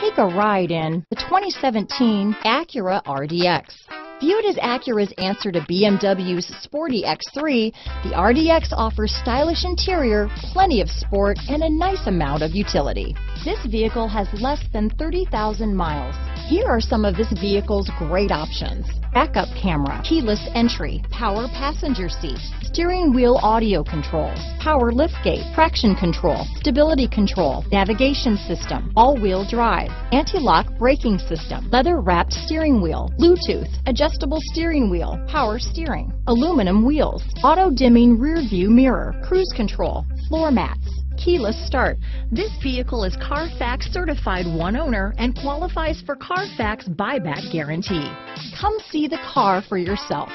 Take a ride in the 2017 Acura RDX. Viewed as Acura's answer to BMW's sporty X3, the RDX offers stylish interior, plenty of sport, and a nice amount of utility. This vehicle has less than 30,000 miles. Here are some of this vehicle's great options. Backup camera, keyless entry, power passenger seat, steering wheel audio controls, power liftgate, traction control, stability control, navigation system, all-wheel drive, anti-lock braking system, leather-wrapped steering wheel, Bluetooth, adjustable steering wheel, power steering, aluminum wheels, auto-dimming rear view mirror, cruise control, floor mats, keyless start. This vehicle is Carfax certified one owner and qualifies for Carfax buyback guarantee. Come see the car for yourself.